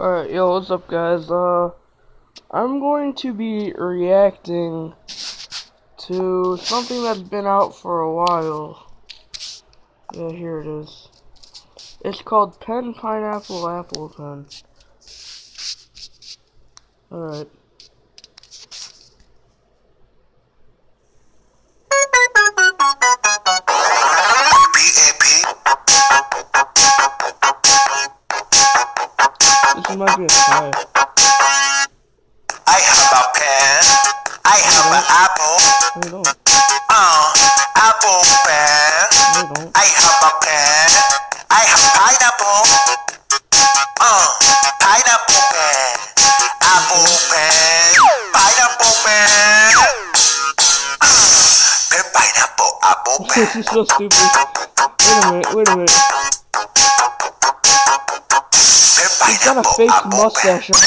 Alright, yo, what's up guys? Uh, I'm going to be reacting to something that's been out for a while. Yeah, here it is. It's called Pen Pineapple Apple Pen. Alright. Might be a fire. I have a pen. I have an apple. No, don't. Uh, apple pen. No, don't. I have a pen. I have pineapple. Uh, pineapple pen. Apple pen. Pineapple pen. Uh, pen, pineapple, apple pen. this is so stupid. Wait a minute, wait a minute. He's got a fake mustache on.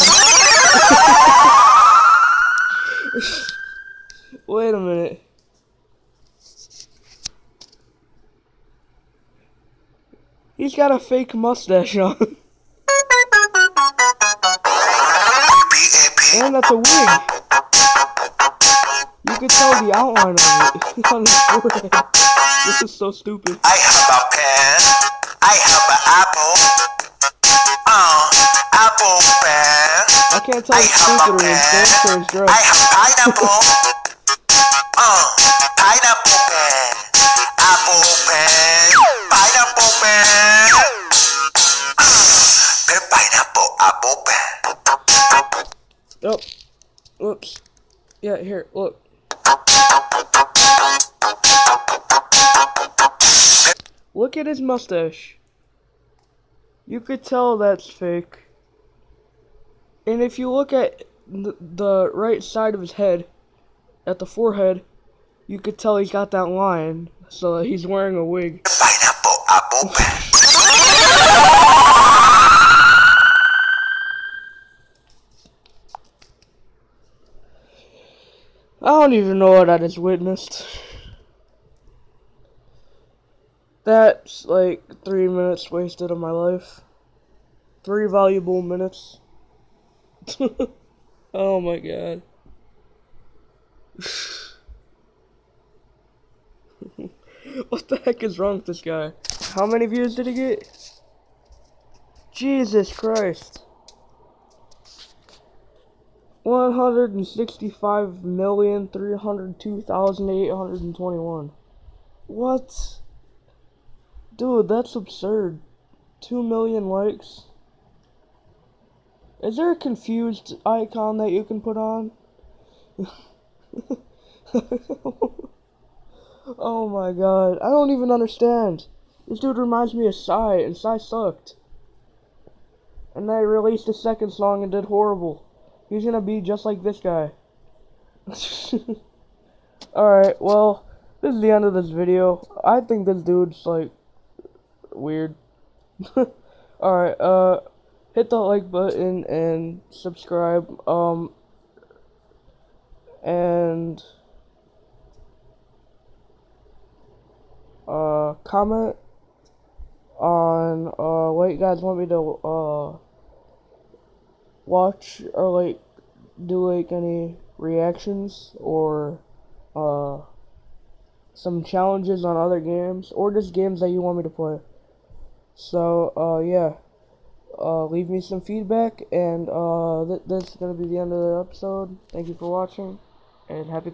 Wait a minute. He's got a fake mustache on. And that's a wig. You could tell the outline of it on his forehead. This is so stupid. I have a pen. I have an apple. Uh, apple pen. I can't tell I if have stupid a or dance or dress. I have pineapple. uh, pineapple pen. Apple pen. Pineapple pen. Uh, pen, pineapple, apple pen. Oh. Whoops. Yeah, here, look. Look at his mustache. You could tell that's fake. And if you look at the, the right side of his head, at the forehead, you could tell he's got that line. So he's wearing a wig. Pineapple, apple. I don't even know what I just witnessed. That's like three minutes wasted of my life. Three valuable minutes. oh my god. what the heck is wrong with this guy? How many views did he get? Jesus Christ. One hundred and sixty-five million three hundred two thousand eight hundred and twenty-one. What? Dude, that's absurd. Two million likes. Is there a confused icon that you can put on? oh my god, I don't even understand. This dude reminds me of Psy, and Psy sucked. And they released a second song and did horrible. He's gonna be just like this guy. Alright, well, this is the end of this video. I think this dude's, like, weird. Alright, uh, hit the like button and subscribe, um, and, uh, comment on, uh, what you guys want me to, uh, watch or like do like any reactions or uh some challenges on other games or just games that you want me to play. So uh yeah. Uh leave me some feedback and uh th this is gonna be the end of the episode. Thank you for watching and happy